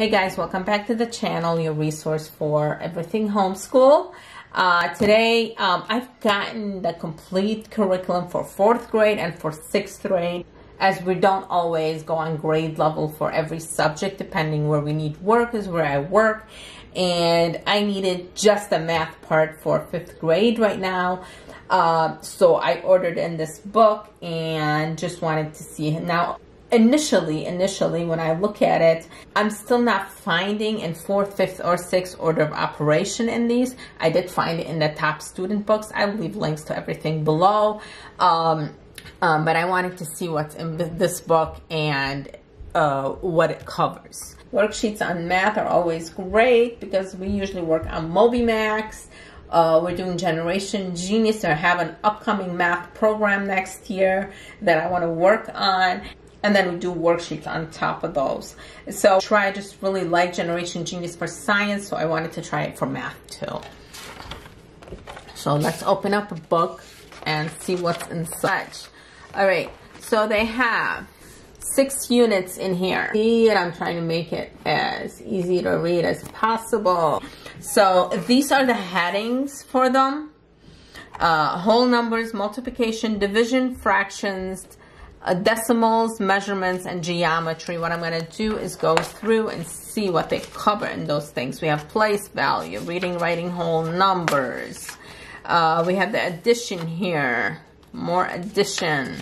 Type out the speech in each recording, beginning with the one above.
Hey guys, welcome back to the channel, your resource for everything homeschool. Uh, today, um, I've gotten the complete curriculum for fourth grade and for sixth grade as we don't always go on grade level for every subject depending where we need work is where I work. And I needed just the math part for fifth grade right now. Uh, so I ordered in this book and just wanted to see. Now initially, initially, when I look at it, I'm still not finding in fourth, fifth, or sixth order of operation in these. I did find it in the top student books. I'll leave links to everything below. Um, um, but I wanted to see what's in this book and uh, what it covers. Worksheets on math are always great because we usually work on MobyMax. Uh, we're doing Generation Genius. I have an upcoming math program next year that I want to work on and then we do worksheets on top of those. So try I just really like Generation Genius for science, so I wanted to try it for math too. So let's open up a book and see what's inside. All right, so they have six units in here. And I'm trying to make it as easy to read as possible. So these are the headings for them. Uh, whole numbers, multiplication, division, fractions, uh, decimals, measurements, and geometry. What I'm going to do is go through and see what they cover in those things. We have place value, reading, writing whole numbers. Uh, we have the addition here, more addition,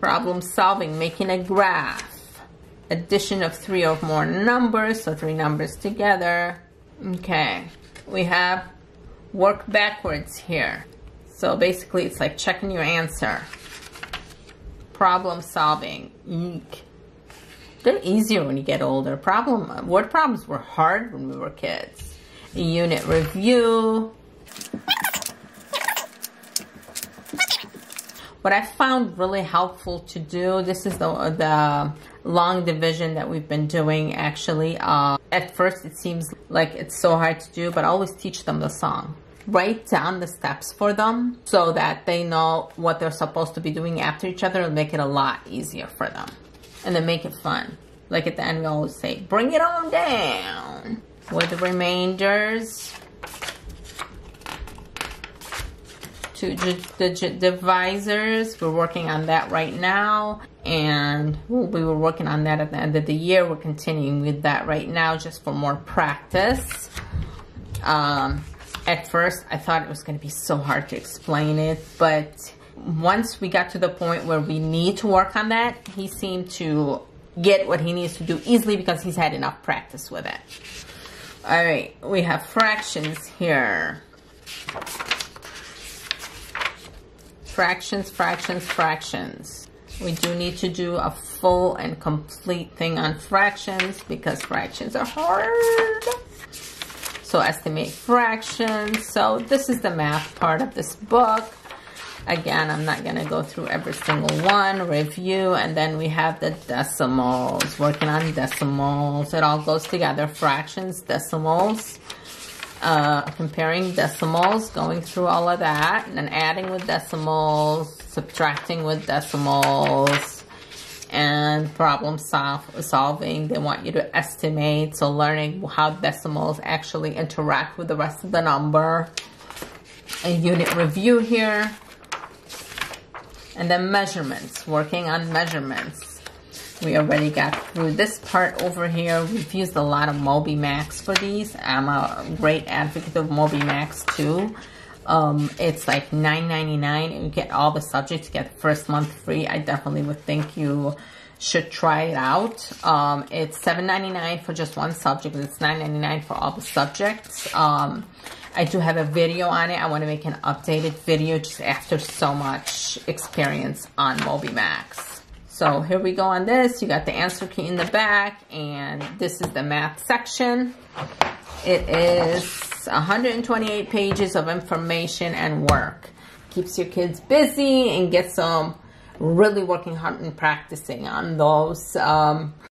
problem solving, making a graph, addition of three or more numbers, so three numbers together. Okay, we have work backwards here. So basically it's like checking your answer problem solving. Eek. They're easier when you get older. Problem word problems were hard when we were kids. Unit review. What I found really helpful to do, this is the, the long division that we've been doing actually. Uh, at first it seems like it's so hard to do, but I always teach them the song write down the steps for them so that they know what they're supposed to be doing after each other and make it a lot easier for them. And then make it fun. Like at the end we always say, bring it on down. With the remainders. To the divisors, we're working on that right now. And we were working on that at the end of the year. We're continuing with that right now just for more practice. Um, at first, I thought it was going to be so hard to explain it, but once we got to the point where we need to work on that, he seemed to get what he needs to do easily because he's had enough practice with it. All right, we have fractions here. Fractions, fractions, fractions. We do need to do a full and complete thing on fractions because fractions are hard. So estimate fractions. So this is the math part of this book. Again, I'm not going to go through every single one, review, and then we have the decimals, working on decimals. It all goes together, fractions, decimals, uh, comparing decimals, going through all of that, and then adding with decimals, subtracting with decimals, problem solve, solving. They want you to estimate, so learning how decimals actually interact with the rest of the number. A unit review here. And then measurements, working on measurements. We already got through this part over here. We've used a lot of Moby Max for these. I'm a great advocate of Moby Max too. Um, it's like $9.99 and you get all the subjects, you get the first month free. I definitely would think you should try it out. Um, it's $7.99 for just one subject, but it's $9.99 for all the subjects. Um, I do have a video on it. I want to make an updated video just after so much experience on Moby Max. So here we go on this. You got the answer key in the back, and this is the math section. It is 128 pages of information and work. Keeps your kids busy and gets them really working hard and practicing on those. Um,